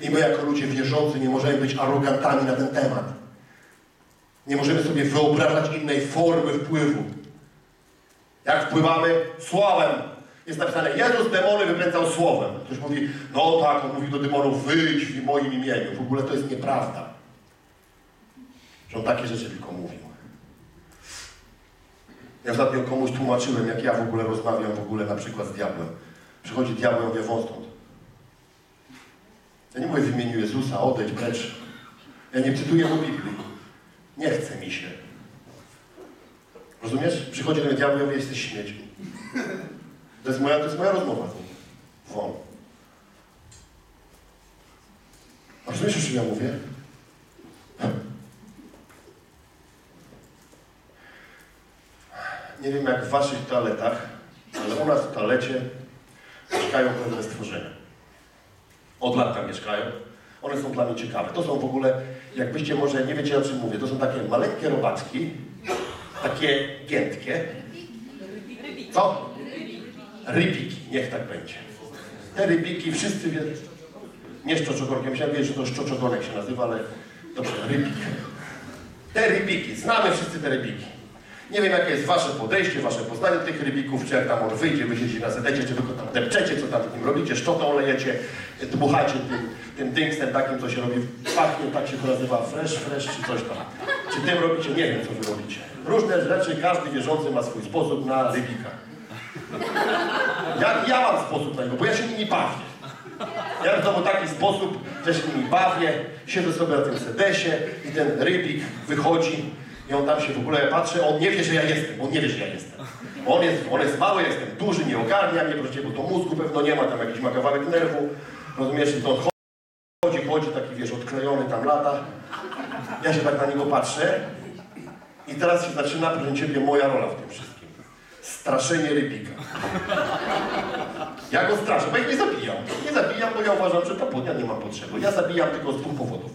I my jako ludzie wierzący nie możemy być arogantami na ten temat. Nie możemy sobie wyobrażać innej formy wpływu. Jak wpływamy? Słowem. Jest napisane, Jezus demony wypędzał słowem. Ktoś mówi, no tak, on mówi do demonów, wyjdź w moim imieniu. W ogóle to jest nieprawda. Że on takie rzeczy tylko mówił. Ja ostatnio komuś tłumaczyłem, jak ja w ogóle rozmawiam w ogóle na przykład z diabłem. Przychodzi diabeł, ja mówię, wąt. Ja nie mówię w imieniu Jezusa, odejdź precz. Ja nie cytuję mu Biblii. Nie chce mi się. Rozumiesz? Przychodzi do mnie diabeł, ja mówię, jesteś śmieciem. To jest moja, to jest moja rozmowa. Won. A rozumiesz, o czym ja mówię? Nie wiem jak w waszych toaletach, ale u nas w toalecie mieszkają pewne stworzenia. Od lat tam mieszkają. One są dla mnie ciekawe. To są w ogóle, jakbyście może nie wiecie o czym mówię, to są takie maleńkie robaczki, takie giętkie. Co? Rybiki, niech tak będzie. Te rybiki wszyscy wiedzą. Nie szczoczogorkiem, myślałem, wiedzieć, że to szczoczogonek się nazywa, ale dobrze, rybik. Te rybiki, znamy wszyscy te rybiki. Nie wiem, jakie jest wasze podejście, wasze poznanie tych rybików, czy jak tam on wyjdzie, wy siedzicie na sedecie, czy go tam depczecie, co tam z nim robicie, szczotą lejecie, dmuchacie tym, tym dynksem takim, co się robi, pachnie, tak się to nazywa, fresh, fresh, czy coś tam. Czy tym robicie, nie wiem, co wy robicie. Różne rzeczy, każdy wierzący ma swój sposób na rybika. Ja, ja mam sposób na niego, bo ja się nimi bawię. Ja mam znowu taki sposób, że się nimi bawię, siedzę sobie na tym sedesie i ten rybik wychodzi i on tam się w ogóle patrzy, on nie wie, że ja jestem, on nie wie, że ja jestem. On jest, on jest mały, jestem duży, nie ogarnia mnie, proszę, bo to mózgu pewno nie ma, tam jakiś ma kawałek nerwu, rozumiesz, to on chodzi, chodzi, taki wiesz, odklejony tam lata. Ja się tak na niego patrzę i teraz się zaczyna, proszę Ciebie, moja rola w tym wszystkim. Straszenie rybika. Ja go straszę, bo ich nie zabijam. Nie zabijam, bo ja uważam, że to ja nie mam potrzeby. Ja zabijam tylko z dwóch powodów.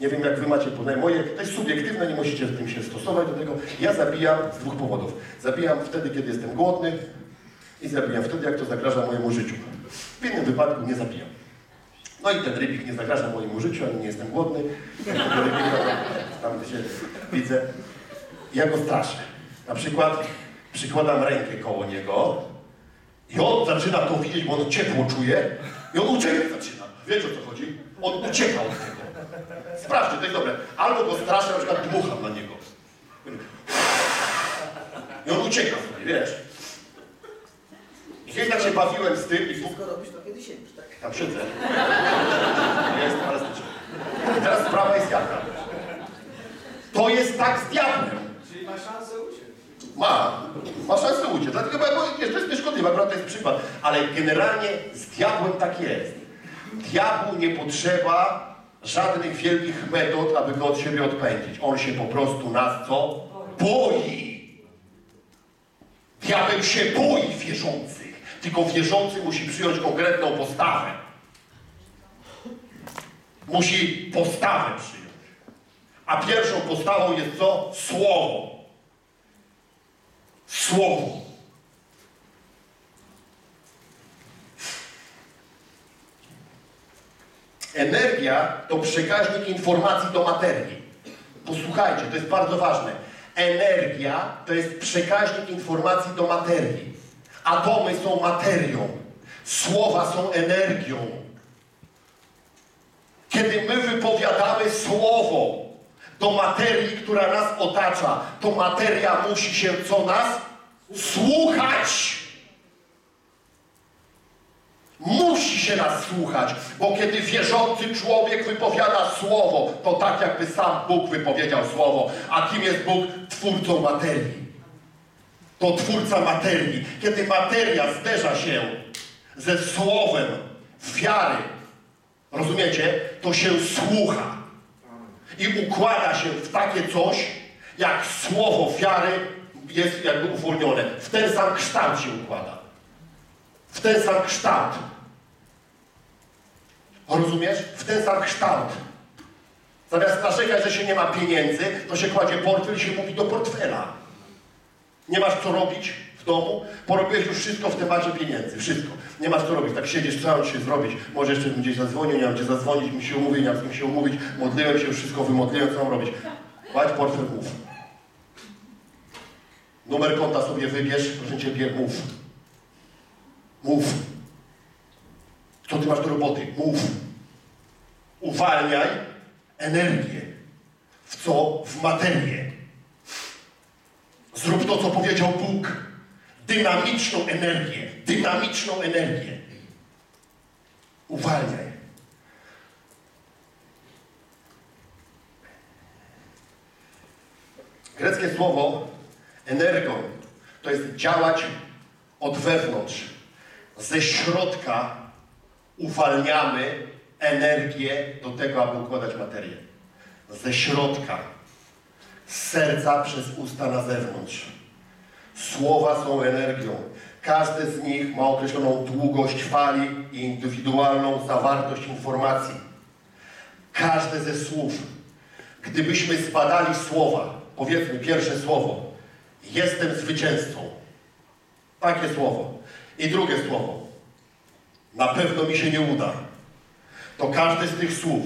Nie wiem, jak wy macie podane. Moje, to jest subiektywne, nie musicie z tym się stosować do tego. Ja zabijam z dwóch powodów. Zabijam wtedy, kiedy jestem głodny i zabijam wtedy, jak to zagraża mojemu życiu. W innym wypadku nie zabijam. No i ten rybik nie zagraża mojemu życiu, ani nie jestem głodny. Tego rybika tam gdzie się widzę. Ja go straszę. Na przykład przykładam rękę koło niego i on zaczyna to widzieć, bo on ciepło czuje i on uciekać zaczyna. Wiecie o co chodzi? On ucieka od tego. Sprawdźcie, to jest dobre. Albo go straszę, na przykład dmucham na niego. I on ucieka sobie, wiesz. I kiedyś tak się bawiłem z tym i. Wszystko robisz, to kiedy tak? Tam siedzę. Jest elastyczny. Teraz sprawa jest jaka. To jest tak z diabłem. Czyli ma szansę uciec. Ma. Ma szansę uciec. Dlatego, bo jeszcze jest nieszkodliwa, akurat to jest przykład. Ale generalnie z diabłem tak jest. Diabłu nie potrzeba żadnych wielkich metod, aby go od siebie odpędzić. On się po prostu nas co? Boi. Diabeł się boi wierzących. Tylko wierzący musi przyjąć konkretną postawę. Musi postawę przyjąć. A pierwszą postawą jest co? Słowo. Słowo. Energia to przekaźnik informacji do materii. Posłuchajcie, to jest bardzo ważne. Energia to jest przekaźnik informacji do materii. Atomy są materią. Słowa są energią. Kiedy my wypowiadamy słowo do materii, która nas otacza, to materia musi się co nas? Słuchać. Musi się nas słuchać, bo kiedy wierzący człowiek wypowiada słowo, to tak jakby sam Bóg wypowiedział słowo. A kim jest Bóg? Twórcą materii. To twórca materii. Kiedy materia zderza się ze słowem wiary, rozumiecie? To się słucha. I układa się w takie coś, jak słowo wiary jest jakby uwolnione. W ten sam kształt się układa. W ten sam kształt. Rozumiesz? W ten sam kształt. Zamiast narzekać, że się nie ma pieniędzy, to się kładzie portfel i się mówi do portfela. Nie masz co robić w domu? Porobiłeś już wszystko w temacie pieniędzy. Wszystko. Nie masz co robić. Tak siedzisz, co dzisiaj zrobić? Może jeszcze bym gdzieś zadzwonił, nie mam gdzie zadzwonić, mi się umówić, nie mam z kim się umówić. Modliłem się, wszystko wymodliłem, co mam robić? Kładź portfel, mów. Numer konta sobie wybierz, proszę Ciebie, mów. Mów. Co Ty masz do roboty? Mów. Uwalniaj energię. W co? W materię. Zrób to, co powiedział Bóg. Dynamiczną energię. Dynamiczną energię. Uwalniaj. Greckie słowo energon to jest działać od wewnątrz. Ze środka uwalniamy energię do tego, aby układać materię. Ze środka. Z serca przez usta na zewnątrz. Słowa są energią. Każde z nich ma określoną długość fali i indywidualną zawartość informacji. Każde ze słów. Gdybyśmy zbadali słowa, powiedzmy pierwsze słowo, jestem zwycięzcą. Takie słowo. I drugie słowo, na pewno mi się nie uda. To każde z tych słów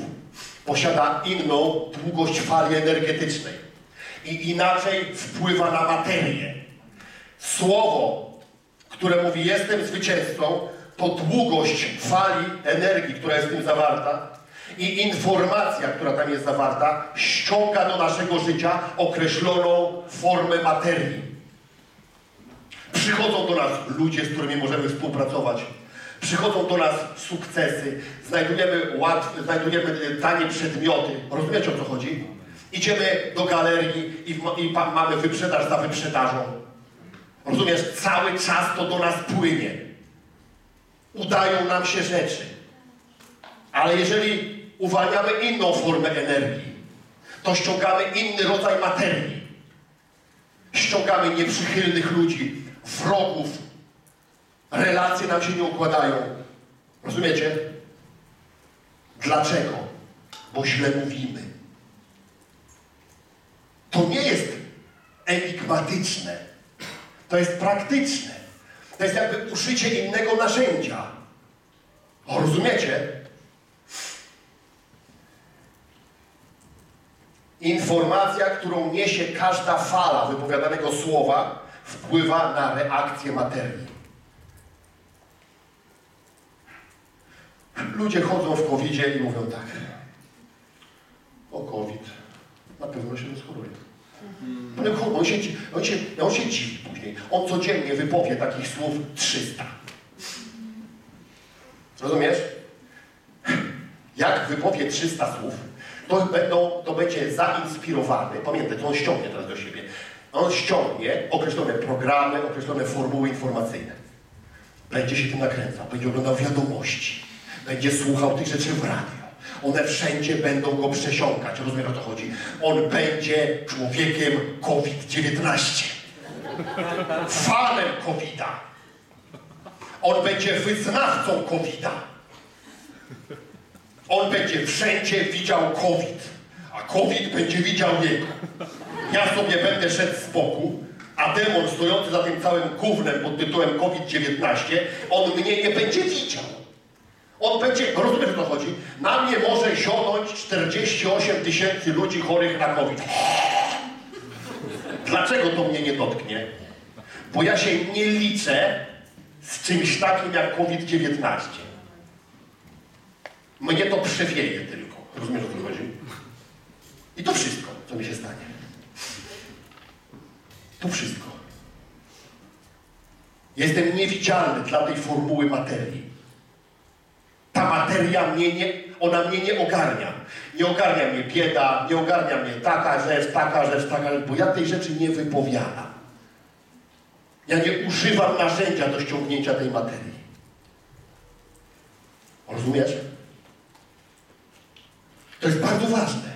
posiada inną długość fali energetycznej i inaczej wpływa na materię. Słowo, które mówi jestem zwycięzcą, to długość fali energii, która jest w tym zawarta i informacja, która tam jest zawarta, ściąga do naszego życia określoną formę materii. Przychodzą do nas ludzie, z którymi możemy współpracować. Przychodzą do nas sukcesy, znajdujemy, łatw, znajdujemy tanie przedmioty. Rozumiecie o co chodzi? Idziemy do galerii i, i pa- mamy wyprzedaż za wyprzedażą. Rozumiesz? Cały czas to do nas płynie. Udają nam się rzeczy. Ale jeżeli uwalniamy inną formę energii, to ściągamy inny rodzaj materii. Ściągamy nieprzychylnych ludzi, wrogów. Relacje nam się nie układają. Rozumiecie? Dlaczego? Bo źle mówimy. To nie jest enigmatyczne. To jest praktyczne. To jest jakby uszycie innego narzędzia. O, rozumiecie? Informacja, którą niesie każda fala wypowiadanego słowa, wpływa na reakcję materii. Ludzie chodzą w covid i mówią tak. O COVID, na pewno się rozchoruje. On, on, się, on, się, on się dziwi później. On codziennie wypowie takich słów 300. Rozumiesz? Jak wypowie 300 słów, to, będą, to będzie zainspirowany, pamiętaj, to on ściągnie teraz do siebie, On ściągnie określone programy, określone formuły informacyjne. Będzie się tym nakręcał, będzie oglądał wiadomości, będzie słuchał tych rzeczy w radio. One wszędzie będą go przesiąkać. Rozumiesz o co chodzi? On będzie człowiekiem COVID-19. Fanem COVID-a. On będzie wyznawcą COVID-a. On będzie wszędzie widział COVID, a COVID będzie widział jego. Ja sobie będę szedł z boku, a demon stojący za tym całym gównem pod tytułem COVID-19, on mnie nie będzie widział. On będzie, rozumiesz o co chodzi? Na mnie może zionąć 48 tysięcy ludzi chorych na COVID. Dlaczego to mnie nie dotknie? Bo ja się nie liczę z czymś takim jak COVID-19. Mnie to przewieje tylko. Rozumiesz o co chodzi? I to wszystko, co mi się stanie. To wszystko. Jestem niewidzialny dla tej formuły materii. Ta materia mnie nie, ona mnie nie ogarnia. Nie ogarnia mnie bieda, nie ogarnia mnie taka rzecz, taka rzecz, taka rzecz, bo ja tej rzeczy nie wypowiadam. Ja nie używam narzędzia do ściągnięcia tej materii. Rozumiesz? To jest bardzo ważne.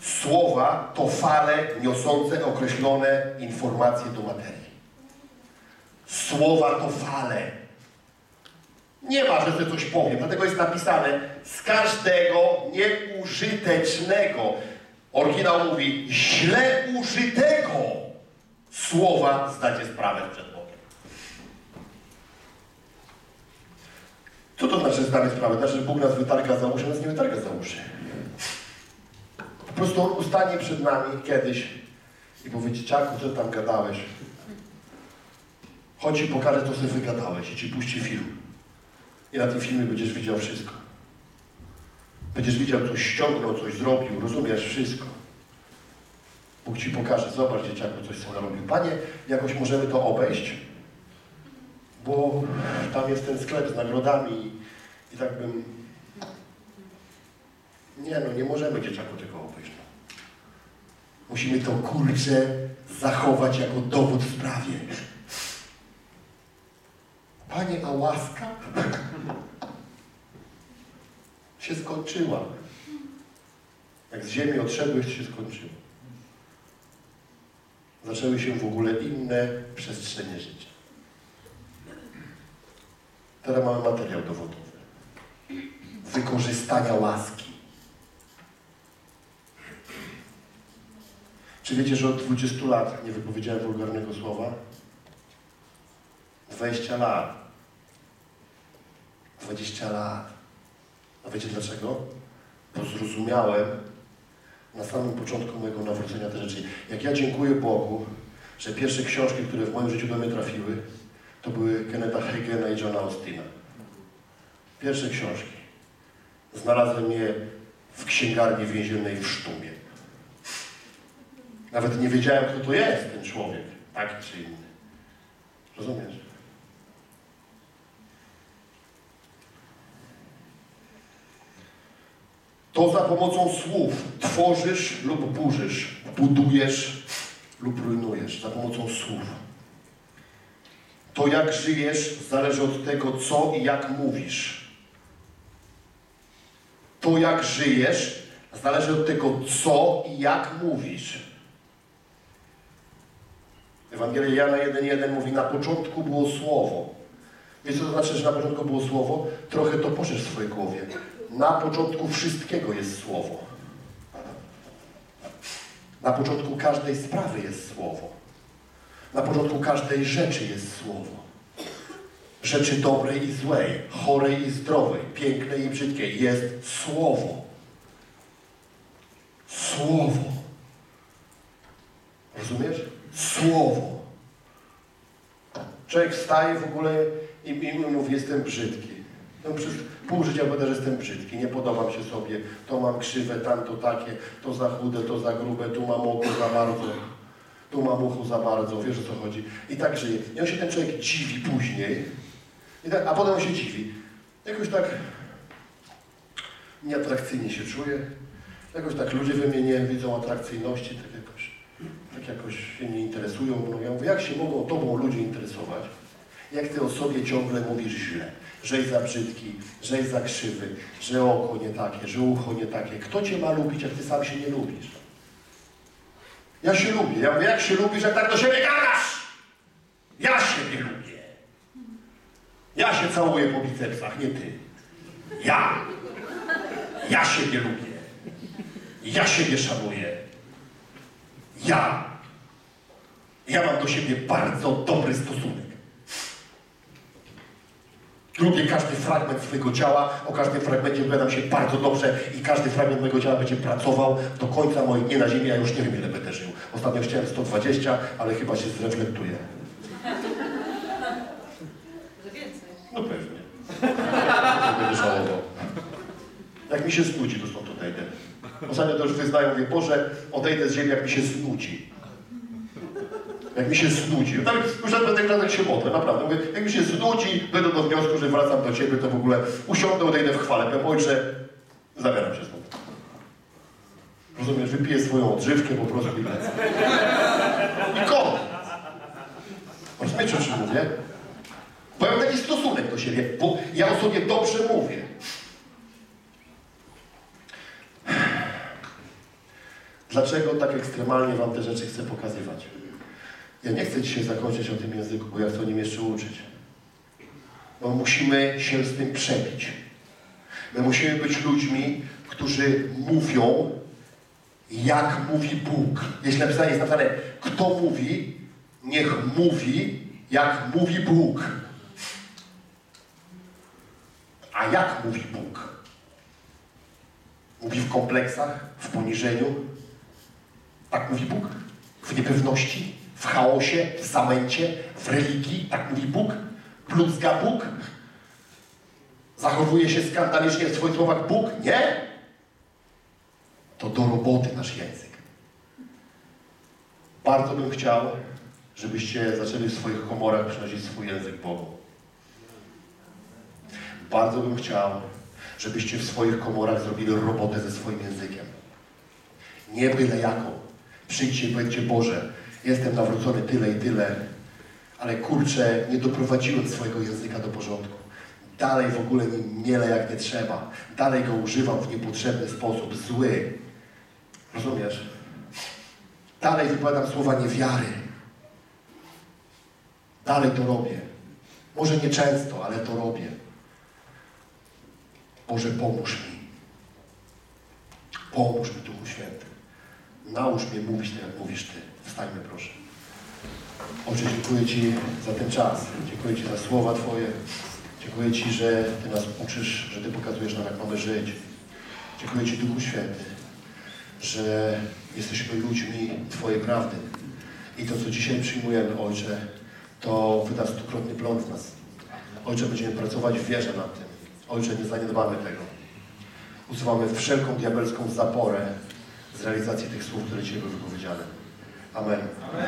Słowa to fale niosące określone informacje do materii. Słowa to fale. Nie ma, że coś powiem, dlatego jest napisane z każdego nieużytecznego. Oryginał mówi źle użytego słowa zdacie sprawę przed Bogiem. Co to znaczy zdamy sprawę? Znaczy, że Bóg nas wytarga za uszy, nas nie wytarga za uszy. Po prostu On ustanie przed nami kiedyś i powie, dzieciaku, co tam gadałeś? Chodź i pokażę, co sobie wygadałeś i ci puści film. I na tym filmie będziesz widział wszystko. Będziesz widział, coś ściągnął, coś zrobił, rozumiesz wszystko. Bóg ci pokaże, zobacz dzieciaku, coś co narobił. Panie, jakoś możemy to obejść, bo tam jest ten sklep z nagrodami i tak bym... Nie no, nie możemy dzieciaku tego obejść. Musimy to kurczę zachować jako dowód w sprawie. Panie, a łaska się skończyła. Jak z ziemi odszedłeś, się skończyło. Zaczęły się w ogóle inne przestrzenie życia. Teraz mamy materiał dowodowy. Wykorzystania łaski. Czy wiecie, że od 20 lat nie wypowiedziałem wulgarnego słowa? 20 lat. 20 lat. A wiecie dlaczego? Bo zrozumiałem na samym początku mojego nawrócenia te rzeczy. Jak ja dziękuję Bogu, że pierwsze książki, które w moim życiu do mnie trafiły, to były Kenneta Hagena i Johna Austina. Pierwsze książki. Znalazłem je w księgarni więziennej w Sztumie. Nawet nie wiedziałem, kto to jest, ten człowiek, taki czy inny. Rozumiesz? To za pomocą słów tworzysz lub burzysz, budujesz lub rujnujesz. Za pomocą słów. To jak żyjesz zależy od tego, co i jak mówisz. To jak żyjesz zależy od tego, co i jak mówisz. Ewangelia Jana 1.1 mówi, na początku było Słowo. Wiecie, co to znaczy, że na początku było Słowo? Trochę to poszesz w swojej głowie. Na początku wszystkiego jest Słowo. Na początku każdej sprawy jest Słowo. Na początku każdej rzeczy jest Słowo. Rzeczy dobrej i złej, chorej i zdrowej, pięknej i brzydkiej jest Słowo. Słowo. Rozumiesz? Słowo. Człowiek wstaje w ogóle i, i mówi, jestem brzydki. No przez pół życia będę, że jestem brzydki, nie podobam się sobie, to mam krzywe, tamto takie, to za chude, to za grube, tu mam oko za bardzo, tu mam ucho za bardzo, wiesz o co chodzi. I tak żyje. I on się ten człowiek dziwi później, tak, a potem on się dziwi. Jakoś tak nieatrakcyjnie się czuje Jakoś tak ludzie we mnie nie widzą atrakcyjności, tak jakoś, tak jakoś się nie interesują. No ja mówię, jak się mogą tobą ludzie interesować, jak ty o sobie ciągle mówisz źle, żeś za brzydki, żeś za krzywy, że oko nie takie, że ucho nie takie. Kto cię ma lubić, jak ty sam się nie lubisz? Ja się lubię. Ja mówię, jak się lubisz, jak tak do siebie gadasz? Ja siebie lubię. Ja się całuję po bicepsach, nie ty. Ja. Ja siebie lubię. Ja siebie szanuję. Ja. Ja mam do siebie bardzo dobry stosunek. Lubię każdy fragment swojego ciała, o każdym fragmencie wypowiadam się bardzo dobrze i każdy fragment mojego ciała będzie pracował do końca mojej dni na ziemi, ja już nie wiem ile będę żył. Ostatnio chciałem 120, ale chyba się zreflektuję. No pewnie. Nie będę żałował. Jak mi się znudzi, to stąd odejdę. Ostatnio to już wyznają, mówię, Boże, odejdę z ziemi, jak mi się znudzi. Jak mi się znudzi. Nawet już nawet będę jak się modlę, naprawdę. Mówię, jak mi się znudzi, będę do wniosku, że wracam do Ciebie, to w ogóle usiądę, odejdę w chwale. Powiem, Ojcze, zabieram się stąd. Rozumiesz, wypiję swoją odżywkę po prostu i lecę. I koniec. Rozumiecie, o czym mówię? Bo ja mam taki stosunek do siebie, bo ja o sobie dobrze mówię. Dlaczego tak ekstremalnie Wam te rzeczy chcę pokazywać? Ja nie chcę dzisiaj zakończyć o tym języku, bo ja chcę o nim jeszcze uczyć. Bo musimy się z tym przebić. My musimy być ludźmi, którzy mówią, jak mówi Bóg. Jeśli napisane jest napisane, kto mówi, niech mówi, jak mówi Bóg. A jak mówi Bóg? Mówi w kompleksach, w poniżeniu. Tak mówi Bóg? W niepewności, w chaosie, w zamęcie, w religii. Tak mówi Bóg? Plucka Bóg? Zachowuje się skandalicznie w swoich słowach Bóg? Nie? To do roboty nasz język. Bardzo bym chciał, żebyście zaczęli w swoich komorach przynosić swój język Bogu. Bardzo bym chciał, żebyście w swoich komorach zrobili robotę ze swoim językiem. Nie byle jaką. Przyjdźcie i powiedzcie, Boże, jestem nawrócony tyle i tyle, ale kurczę, nie doprowadziłem swojego języka do porządku. Dalej w ogóle miele jak nie trzeba. Dalej go używam w niepotrzebny sposób, zły. Rozumiesz? Dalej wypowiadam słowa niewiary. Dalej to robię. Może nie często, ale to robię. Boże, pomóż mi. Pomóż mi, Duchu Święty. Naucz mnie mówić tak, jak mówisz Ty. Wstańmy, proszę. Ojcze, dziękuję Ci za ten czas. Dziękuję Ci za słowa Twoje. Dziękuję Ci, że Ty nas uczysz, że Ty pokazujesz nam, jak mamy żyć. Dziękuję Ci, Duchu Święty, że jesteśmy ludźmi Twojej prawdy. I to, co dzisiaj przyjmujemy, Ojcze, to wyda stukrotny plon w nas. Ojcze, będziemy pracować w wierze nad tym. Ojcze, nie zaniedbamy tego. Usuwamy wszelką diabelską zaporę z realizacji tych słów, które dzisiaj były wypowiedziane. Amen. Amen.